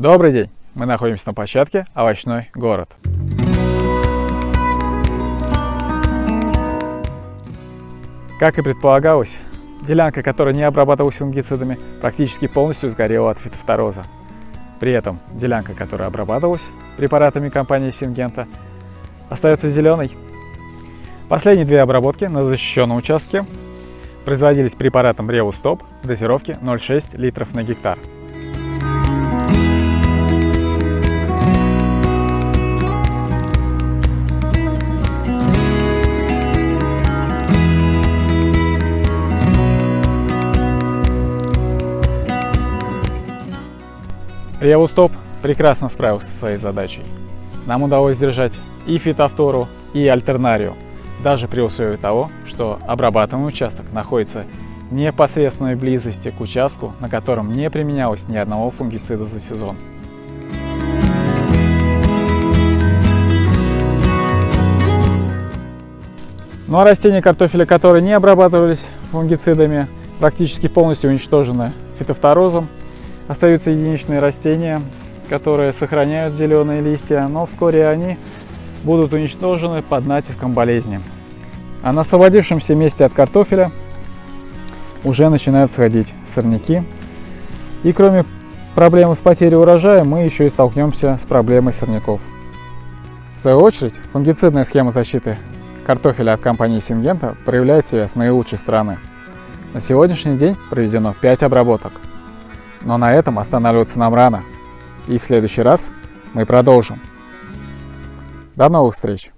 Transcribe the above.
Добрый день! Мы находимся на площадке «Овощной город». Как и предполагалось, делянка, которая не обрабатывалась фунгицидами, практически полностью сгорела от фитофтороза. При этом делянка, которая обрабатывалась препаратами компании Сингента, остается зеленой. Последние две обработки на защищенном участке производились препаратом Ревустоп в дозировке 0,6 литров на гектар. Ревустоп прекрасно справился со своей задачей. Нам удалось сдержать и фитофтору, и альтернарию, даже при условии того, что обрабатываемый участок находится в непосредственной близости к участку, на котором не применялось ни одного фунгицида за сезон. Ну а растения картофеля, которые не обрабатывались фунгицидами, практически полностью уничтожены фитофторозом, Остаются единичные растения, которые сохраняют зеленые листья, но вскоре они будут уничтожены под натиском болезни. А на освободившемся месте от картофеля уже начинают сходить сорняки. И кроме проблемы с потерей урожая, мы еще и столкнемся с проблемой сорняков. В свою очередь, фунгицидная схема защиты картофеля от компании Сингента проявляет себя с наилучшей стороны. На сегодняшний день проведено 5 обработок – но на этом останавливаться нам рано. И в следующий раз мы продолжим. До новых встреч!